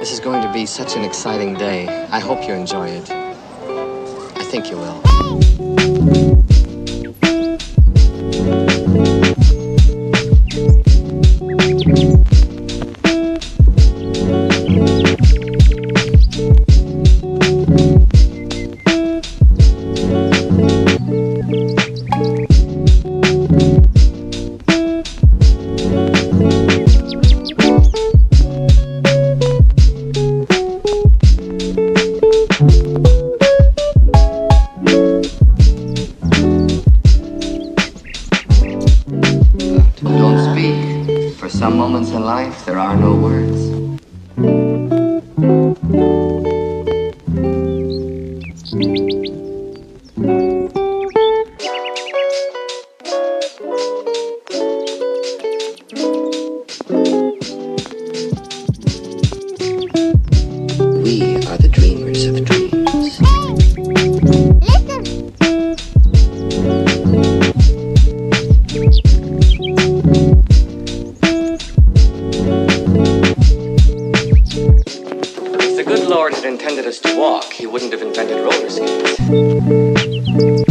This is going to be such an exciting day. I hope you enjoy it. I think you will. Some moments in life, there are no words. We are the dreamers of dreams. Lord had intended us to walk, he wouldn't have invented roller skates.